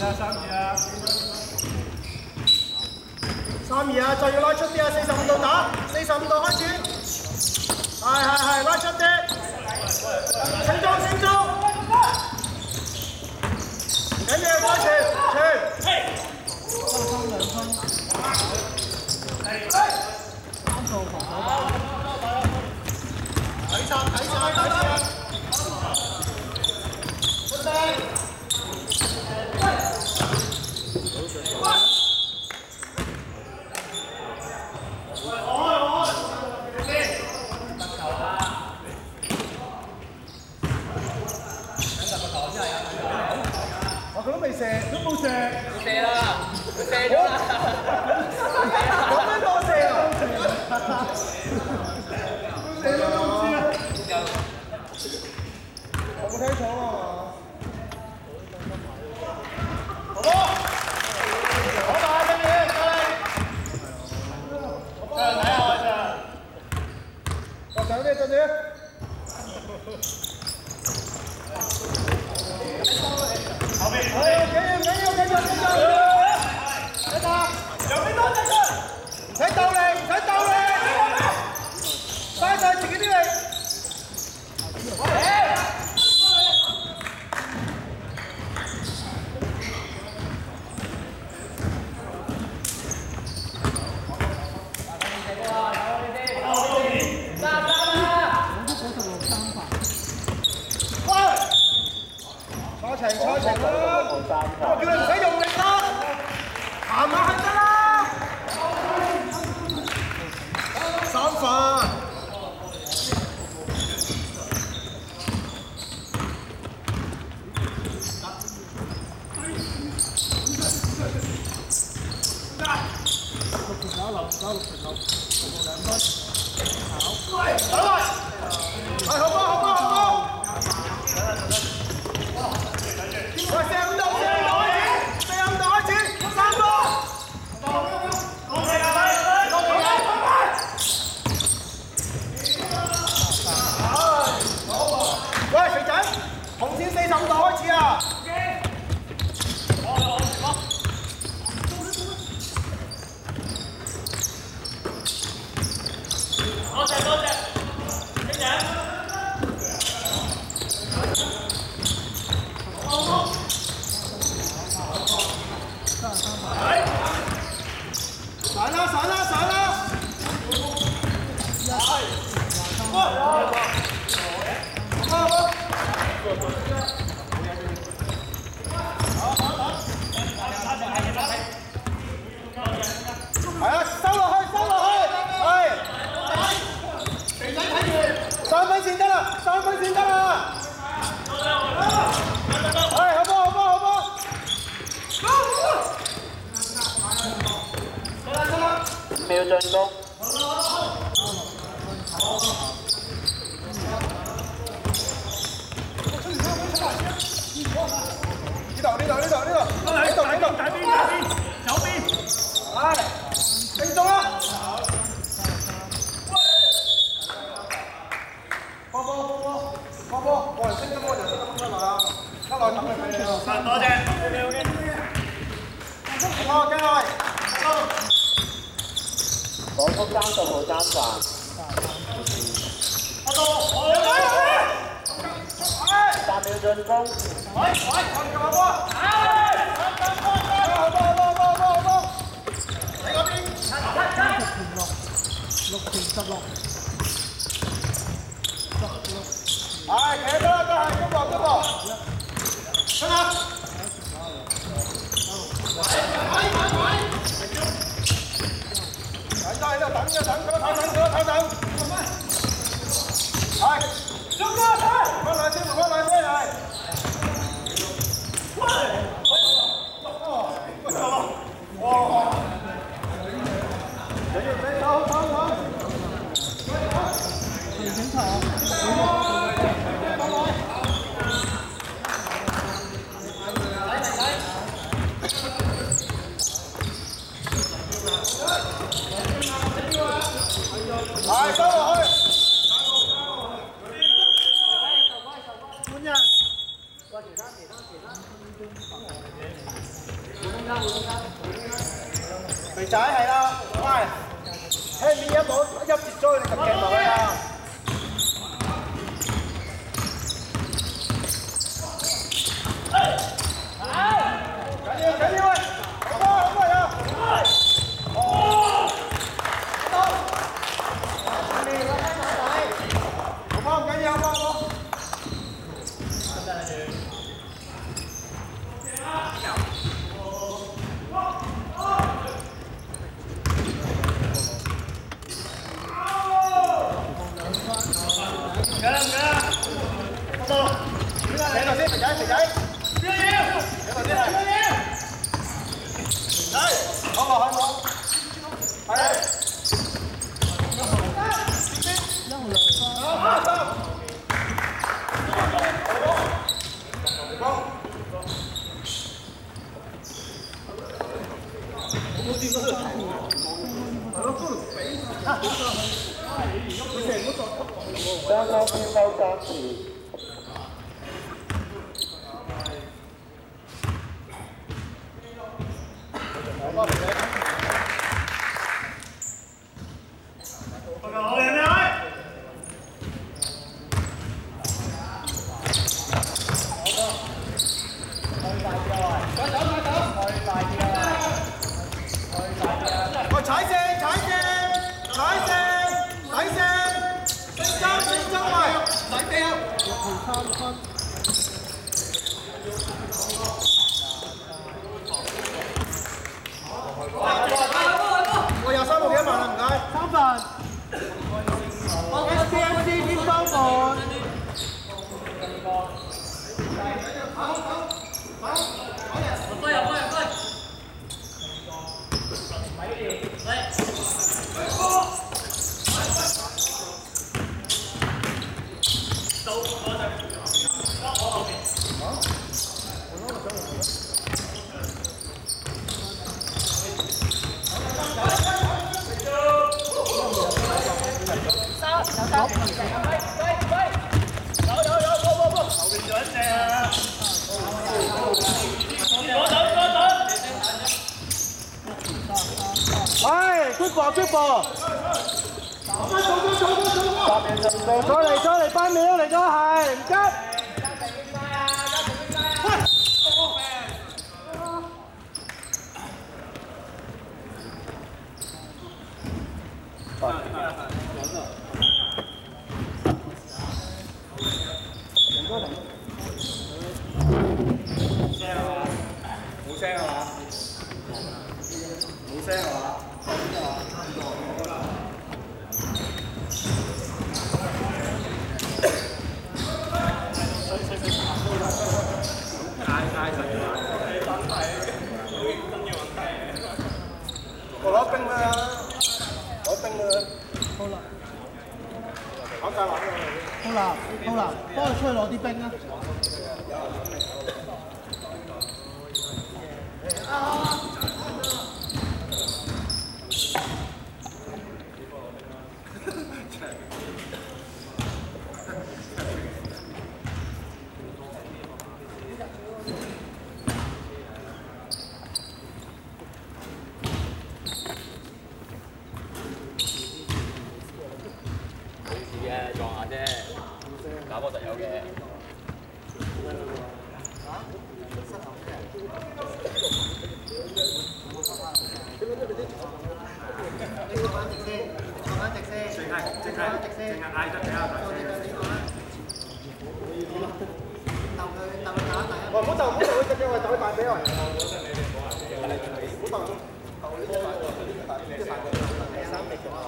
三二啊！三二啊，再要拉出啲啊，四十五度打，四十五度開始。係係係，拉出啲。清中清中。唔緊要，開傳傳。睇晒睇晒睇晒。出聲。我佢都未射，都冇射。射啦，射咗啦。咁樣多射啊！五秒進攻。呢度，呢度，呢度，呢度，呢度，呢度，大邊大邊，右邊。係，定中啦！波波波波波波，我人升咗波就升咗出嚟啊！一來等佢俾你啊！多謝。OK OK。好，跟來，港福三十號三犯，阿哥，我有三秒進攻。喂喂，我哋救波！好波，好波，好波，好波，好波！你嗰邊，係，企得啦，都係，中國，中國，trái hay là phải thêm đi em bốn dập thịt trôi thì cầm kẹp vào đây Hold, hold. 係，good ball，good ball。八秒進攻。再嚟，再嚟，八秒嚟咗係，唔急。冇聲係嘛？冇聲係嘛？冰啦，攞冰啦。好啦。搞晒玩啦。好啦，好啦，幫我出去攞啲冰啊！嘅撞下啫，打波實有嘅。喂，唔好鬥，唔好鬥佢隻腳，喂，鬥佢大髀喂。唔好鬥。鬥呢隻大，呢隻大，呢隻大嘅，三力咗啊！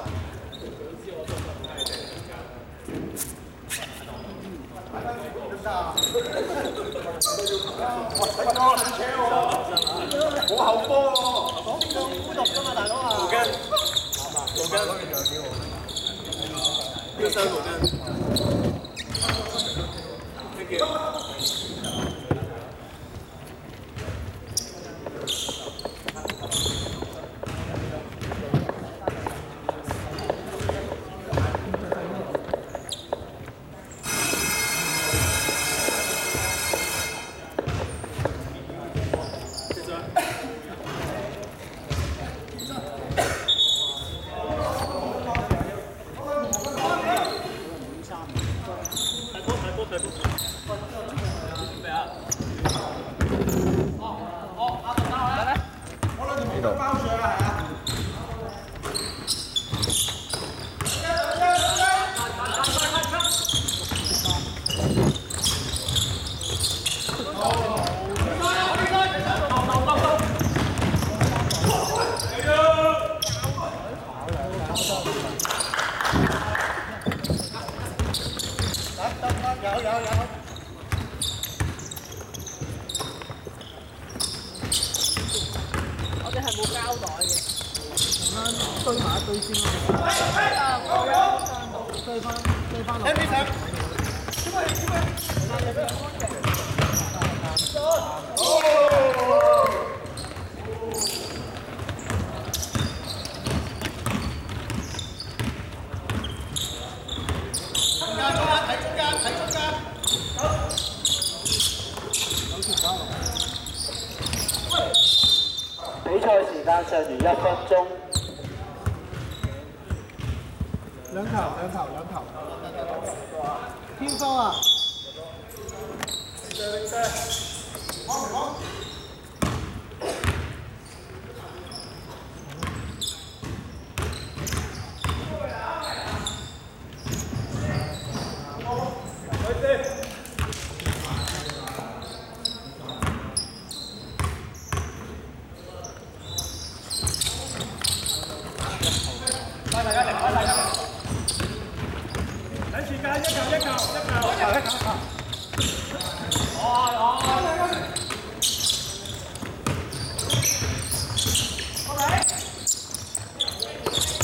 我後波喎，講邊個孤獨㗎嘛，大佬啊！好，好，阿总拿回来。好了，你们都拿回。有有有。我哋係冇膠袋嘅。堆埋一堆先咯。啊，我有上到。堆翻堆翻落。兩頭兩頭兩頭。天收啊！等時間一球一球一球。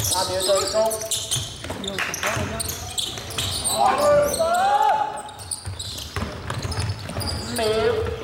三秒對攻。五秒。